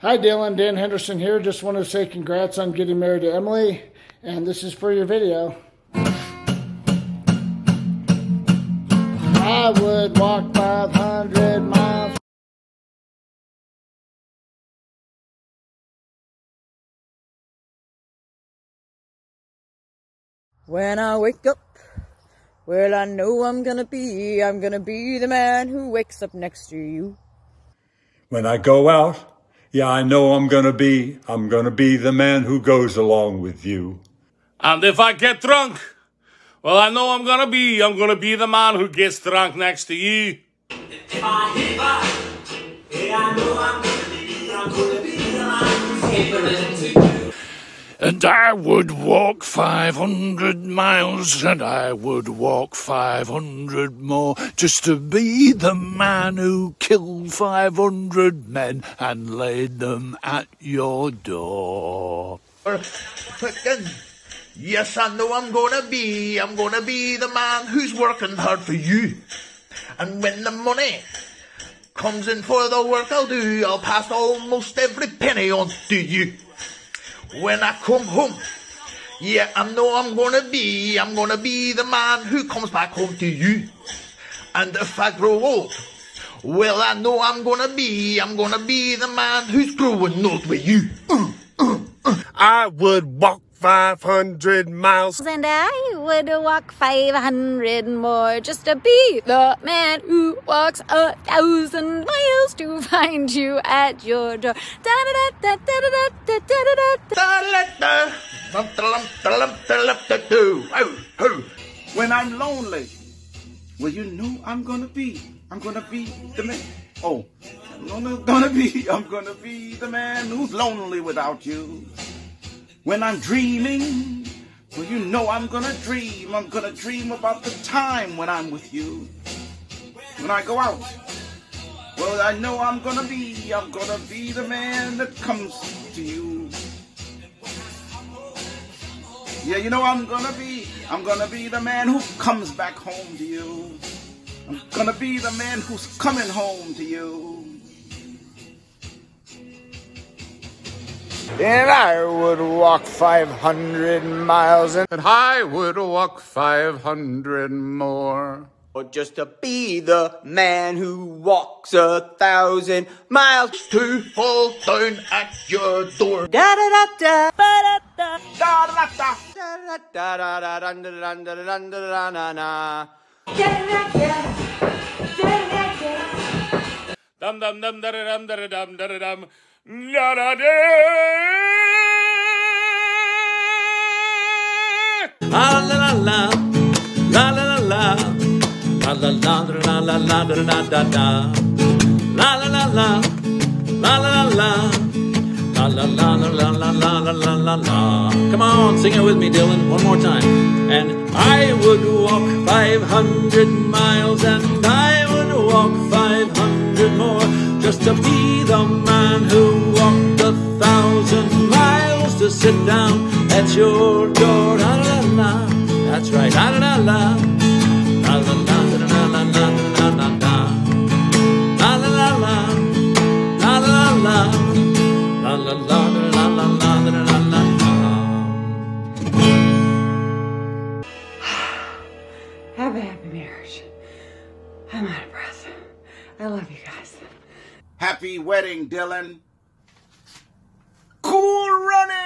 Hi, Dylan. Dan Henderson here. Just wanted to say congrats on getting married to Emili, and this is for your video. I would walk 500 miles. When I wake up, well, I know I'm gonna be, I'm gonna be the man who wakes up next to you. When I go out, yeah, I know I'm gonna be, I'm gonna be the man who goes along with you. And if I get drunk, well, I know I'm gonna be, I'm gonna be the man who gets drunk next to you. If I, if I, yeah, I know I'm gonna be, I'm gonna be the man who's to you. And I would walk 500 miles and I would walk 500 more just to be the man who killed 500 men and laid them at your door. Yes, I know I'm gonna be, I'm gonna be the man who's working hard for you. And when the money comes in for the work I'll do, I'll pass almost every penny on to you when I come home. Yeah, I know I'm gonna be, I'm gonna be the man who comes back home to you. And if I grow old, well, I know I'm gonna be, I'm gonna be the man who's growing old with you. I would walk 500 miles. And I would walk 500 more just to be the man who walks a thousand miles to find you at your door. Da da da da da da da da da da da When I'm lonely, well, you know I'm gonna be, I'm gonna be the man. Oh, I'm gonna be, I'm gonna be the man who's lonely without you. When I'm dreaming, well, you know I'm gonna dream. I'm gonna dream about the time when I'm with you. When I go out, well, I know I'm gonna be, I'm gonna be the man that comes to you. Yeah, you know I'm gonna be, I'm gonna be the man who comes back home to you. I'm gonna be the man who's coming home to you. And I would walk 500 miles and I would walk 500 more. Or just to be the man who walks a thousand miles to fall down at your door. Da da da da ba da da da da da da da da da da da da da da da da Dum dum dum da dum da dum da dum. La da da. La la la la la la la la da da la la la la la la la la La la la la la la la la la. Come on, sing it with me, Dylan, one more time. And I would walk 500 miles, and I would walk 500 more, just to be the man who walked a thousand miles to sit down at your door. La la la, that's right. La la, la I love you guys. Happy wedding, Dylan. Cool running.